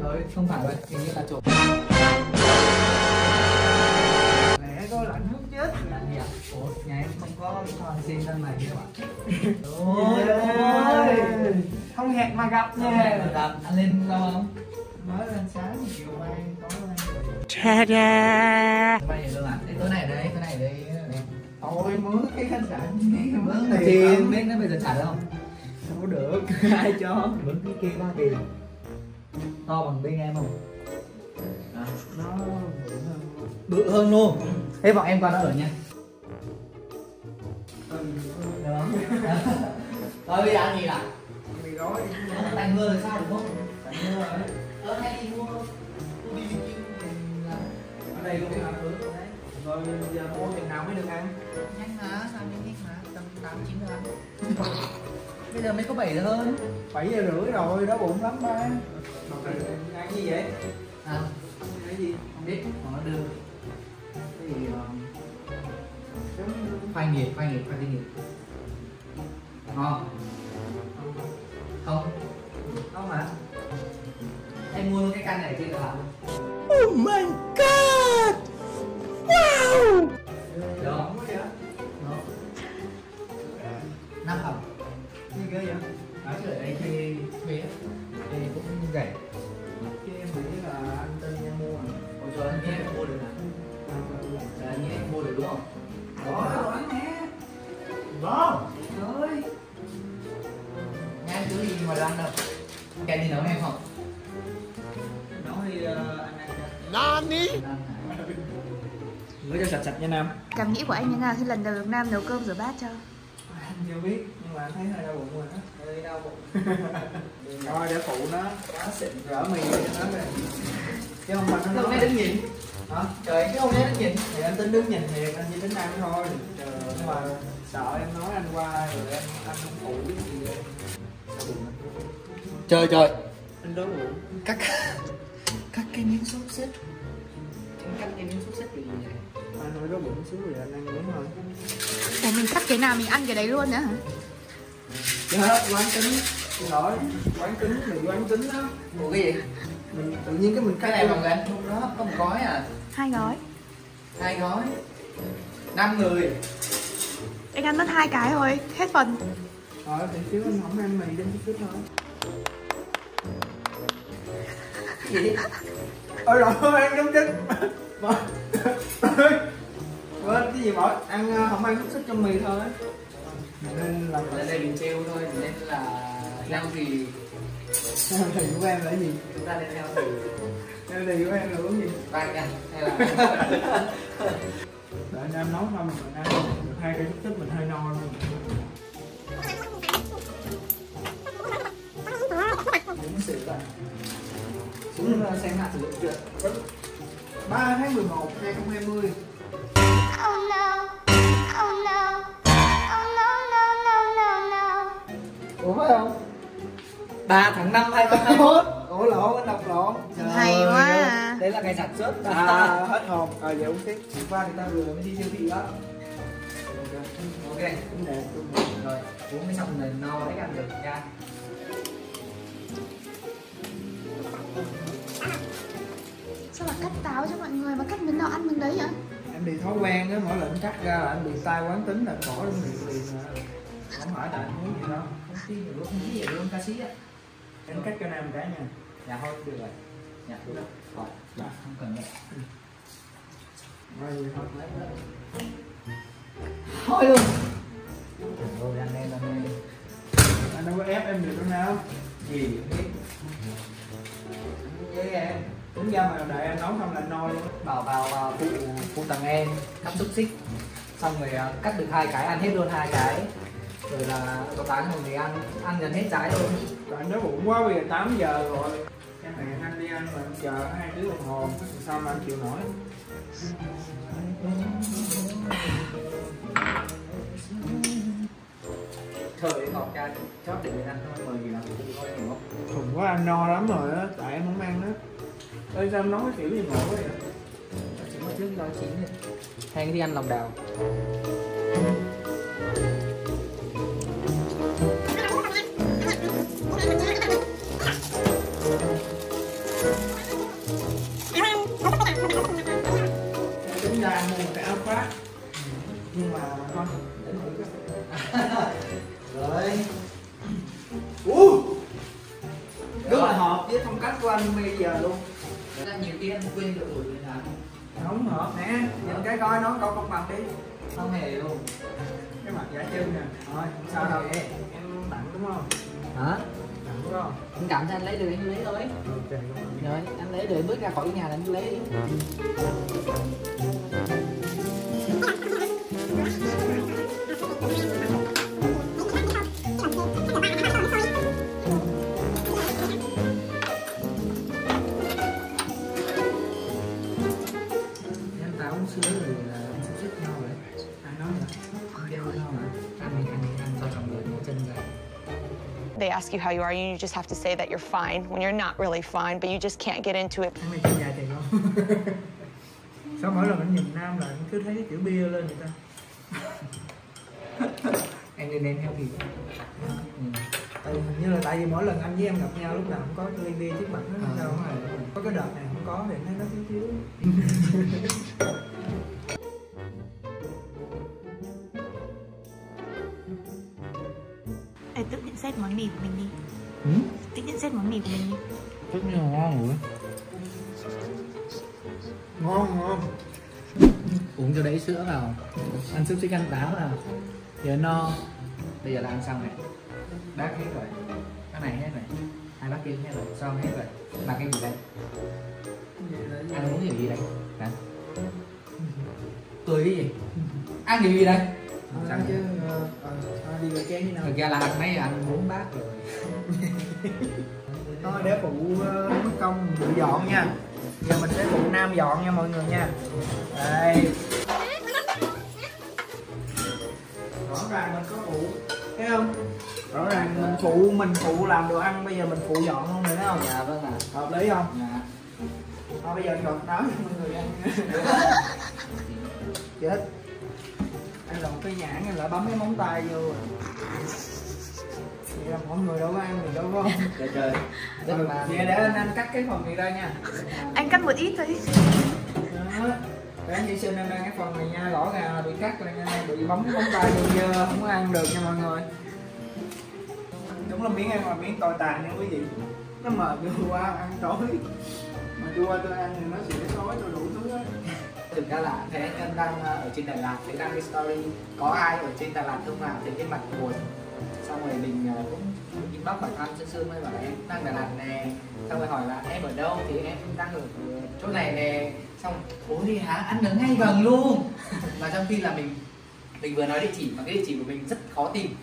Thôi, không phải vậy, hình như là trộm Mẹ có lạnh muốn chết. Lạnh ạ? Ủa, nhà em không có con xin thân này các bạn Ôi ơi. Không hẹn mà gặp nha. Anh lên lâu không? Mới lên sáng, chiều mai, tối mai Mai gì luôn à? Tối này đây, tối này đây. Ôi, mướn cái khách sạn. Mướn tiền Biết nó bây giờ trả được không? Không được, ai cho? Mướn cái kia có tiền. To bằng bên em không? À. nó bự hơn. bự hơn luôn. Thế bọn em qua đó ở nha. Ừ, được không thôi bây giờ ăn gì nào? Mì gói tạnh mưa rồi sao đúng không? Tạnh mưa rồi ờ hay đi mua BBQ ở đây cũng ăn được đấy. Rồi giờ mua chừng nào mới được ăn? Nhanh mà sao nhanh nhanh mà tầm tám chín giờ. ăn bây giờ mới có bảy giờ hơn. Bảy giờ rưỡi rồi đói bụng lắm ba. Ăn gì vậy? À. Cái gì? Không biết mà nó đưa. Cái gì giống khoai nghiệt khoai nghiệt khoai nghiệt. Ngon. Không. Không mà em mua luôn cái căn này trên là Oh my god! Được đúng không? Đó rồi anh nè. Vâng ơi. Nhà anh cứ gì đồ ăn đâu. Cái gì nấu em không? Nói thì ờ, anh ăn Nani? Rửa cho sạch sạch nha nam. Cảm nghĩ của anh như nào khi lần đầu được Nam nấu cơm rửa bát cho? anh chưa biết nhưng mà thấy hơi đau bụng rồi đó. Hơi đau bụng. Rồi để phụ nó. Nó xịn rỡ mì cho nó rồi chứ không phải nó Hôm nay nói đứng nhìn hả? Trời cái hôm nay đứng nhìn thì anh tính đứng nhìn thiệt anh chỉ tính ăn thôi. Trời, nhưng mà sợ em nói anh qua rồi em anh không phụ cái gì vậy. Trời trời. Anh đói bụng cắt cắt cái miếng xúc xích anh cắt cái miếng xúc xích vì gì vậy? Anh nói đói bụng xíu rồi anh ăn miếng thôi. Ủa mình cắt cái nào mình ăn cái đấy luôn nữa hả? chết quán tính xin lỗi. Quán tính mình quán tính đó. Ủa cái gì? Mình tự nhiên cái mình cái này bằng anh không đó có một gói à Hai gói. Hai gói. Năm người. Anh ăn mất hai cái thôi, hết phần. Rồi thì xíu anh không ăn mì trên chút chút thôi. Cái gì? Ôi rồi ăn giống chết Bỏ- quên cái gì bỏ? Ăn ờ, không ăn xúc xích trong mì thôi. Nên làm lên đây mình trêu thôi nên là heo thì theo thì của em là gì? Chúng ta lên heo thì theo thì của em là cái gì vang nha hay là đợi anh em nấu xong mình ăn được hai cây xúc xích mình hơi no luôn uống sữa rồi xuống uh, xem hạt sử dụng chưa 3 tháng 11 2020 Oh no. Oh no. Oh no, no, no, no, no. Ủa phải không? 3 tháng 5 2021 Ủa lộn anh đọc lộn Hay Trời quá ơi. à. đấy là ngày sản xuất. À hết hồn. À vậy uống tiếp. Hôm qua người ta vừa mới đi siêu thị đó. Ok Cũng đẹp rồi uống cái xong rồi no đấy ăn được nha. Sao mà cắt táo cho mọi người mà cắt miếng nào ăn miếng đấy vậy? Em bị thói quen á, mỗi lần cắt ra là em bị tai quán tính là bỏ trong miệng liền à. Không hỏi là muốn gì đâu. Không tin được luôn không biết gì luôn ca sĩ á. Em cắt cho Nam cái nha dạ thôi được rồi dạ đúng rồi dạ không cần nữa thôi thôi luôn. Rồi anh em anh em. Anh đâu có ép em được đâu nào. Gì biết với em Tính ra mà đợi em nấu xong là no luôn. Bảo vào vào phụ phụ tầng em. Cắt xúc xích. Xong rồi à, cắt được hai cái ăn hết luôn hai cái. Rồi là có bán rồi thì ăn. Ăn gần hết trái luôn. Rồi anh nói bụng quá bây giờ 8 giờ rồi anh mà anh chờ hai tiếng đồng hồ Sao mà anh chịu nổi? Thời ngọc cha chót để ăn thôi mời gì làm thôi Khùng quá anh no lắm rồi á, tại em không ăn đó. Ê sao em nấu cái kiểu gì ngộ quá vậy? chỉ một trước rau chín thôi hay cái đi ăn lòng đào với phong cách của anh bây giờ luôn. Ra nhiều khi em quên độ tuổi người nào không hợp nè nhìn cái coi nó coi con mặt đi. Không hề luôn. Cái mặt giả trưng nè. Rồi không sao đâu. Em tặng đúng không? Hả? tặng đúng không? Anh cảm thấy anh lấy được anh lấy thôi. Ok Rồi, anh lấy được bước ra khỏi nhà là anh lấy đi They ask you how you are, and you just have to say that you're fine when you're not really fine, but you just can't get into it. sao mỗi lần anh nhìn nam là anh cứ thấy cái chữ bia lên vậy ta Anh nên đến theo kịp ừ. tại vì hình như là tại vì mỗi lần anh với em gặp nhau lúc nào cũng có cái ly bia trước mặt rồi, đúng rồi. có cái đợt này không có thì thấy nó thiếu thiếu mì của mình đi. Ừ? Tự nhận xét món mì của mình đi. Rất nhiều ngon rồi ngon ngon. Uống cho đấy sữa vào. Ăn súp xích ăn táo vào. Giờ no. Bây giờ là ăn xong này. Bác hết rồi. Cái này hết rồi. Hai bác kia hết rồi. Xong hết rồi. Là cái gì đây? Ăn uống kiểu gì đây? Hả? Cười cái gì? Ăn kiểu gì đây? ăn chứ ờ, đi về chén đi nào Thực ra là ăn mấy ăn bốn bát rồi. Thôi để phụ ờ, mất công tự dọn nha. Giờ mình sẽ phụ nam dọn nha mọi người nha. Đây. Rõ ràng mình có phụ thấy không? Rõ ràng mình phụ mình phụ làm đồ ăn bây giờ mình phụ dọn luôn rồi thấy không? Dạ vâng ạ. Hợp lý không? Dạ. Thôi bây giờ chọn táo cho mọi người ăn. Chết anh là một cái nhãn anh lại bấm cái móng tay vô rồi. Vậy là mọi người đâu có ăn thì đâu có. Trời trời. Rất Ừ, là vậy để anh, anh cắt cái phần này ra nha. Anh cắt một ít thôi. Đó. Để anh vệ sinh anh ăn cái phần này nha. Rõ ràng là bị cắt rồi nha. Bị bấm cái móng tay vô dơ không có ăn được nha mọi người. Đúng là miếng ăn là miếng tồi tàn nha quý vị. Nó mệt vô qua ăn tối. Mà chưa qua tôi ăn thì nó sẽ tối tôi đủ Thực ra là thấy anh em đang ờ, ở trên Đà Lạt Thấy đăng cái story. Có ai ở trên Đà Lạt không nào Thấy cái mặt buồn Xong rồi mình cũng cũng inbox hỏi thăm sương sương mới bảo là em đang Đà Lạt nè. Xong rồi hỏi là em ở đâu? Thì em đang ở chỗ này nè. Xong bố đi hả? Ăn ở ngay gần luôn. Mà trong khi là mình Mình vừa nói địa chỉ, Mà cái địa chỉ của mình rất khó tìm.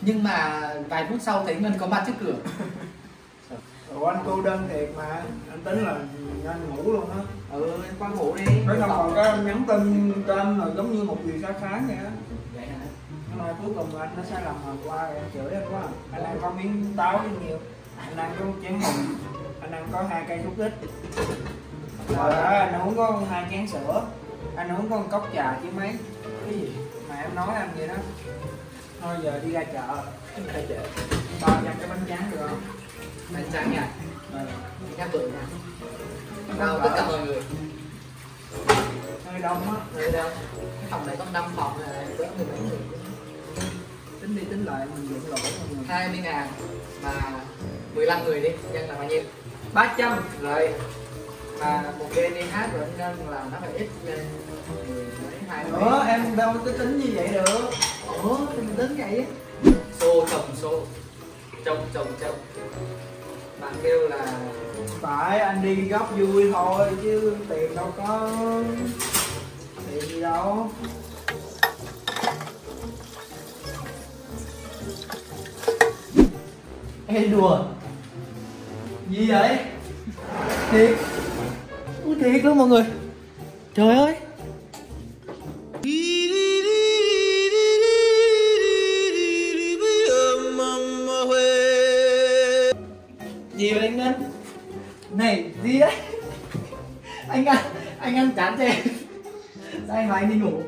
Nhưng mà vài phút sau thấy Ngân có mặt trước cửa. Ủa anh cô đơn thiệt mà. Anh tính là anh ngủ luôn á. Ừ em qua ngủ đi. Nói xong rồi cái anh nhắn tin cho anh là giống như một gì sáng sáng vậy á. Vậy hả? Nhưng mà cuối cùng anh nó sai lầm mà qua rồi anh chửi anh quá à. Anh ăn có miếng táo với nhiều. Anh ăn có một chén mì. Anh ăn có hai cây xúc xích. Rồi đó anh uống có hai chén sữa. Anh uống có một cốc trà chứ mấy. Cái gì? Mà em nói anh vậy đó. Thôi giờ đi ra chợ. Ra chợ. Bao trăm cái bánh tráng được không? Bánh tráng Ừ. Các bự nha Chào tất cả mọi người. Hơi đông á. Đây đâu Cái phòng này có 5 phòng là cỡ mười mấy người. Tính đi tính lại mình dựng lỗ người 20 ngàn Mà 15 người đi Nhân là bao nhiêu? 300 Rồi. Mà một bên đi hát rồi nhân là nó phải ít hai mấy Ủa em đâu có tính như vậy được. Ủa mình tính vậy á. Xô chồng xô. Chồng chồng chồng bạn kêu là Phải anh đi góp vui thôi chứ tiền đâu có Tiền gì đâu. Ê đùa. Gì vậy? Thiệt. Ui, Thiệt luôn mọi người. Trời ơi. Này gì đấy Anh ăn Anh ăn chán chê Sao anh bảo anh đi ngủ?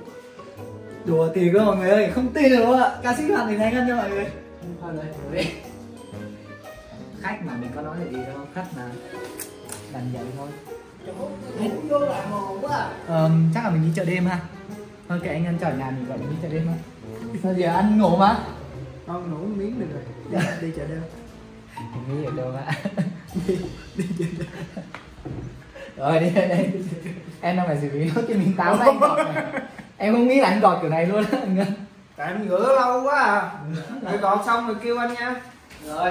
Đùa thiệt cơ mọi người ơi Không tin được luôn ạ. Ca sĩ hoàn thành anh ăn cho mọi người. Thôi rồi khách mà mình có nói được gì đâu khách mà đành vậy thôi. Mồm quá à. Chắc là mình đi chợ đêm ha. Thôi kệ anh ăn chở nhà mình gọi mình đi chợ đêm ha thôi giờ ăn ngủ mà? Con ngủ miếng được rồi. Dạ, đi chợ đêm nghĩ ở đâu ạ. Rồi đi đây em đang phải xử lý nốt cái miếng táo của anh gọt này em không nghĩ là anh gọt kiểu này luôn á. Tại em rửa lâu quá à. Rồi gọt xong rồi kêu anh nha. Rồi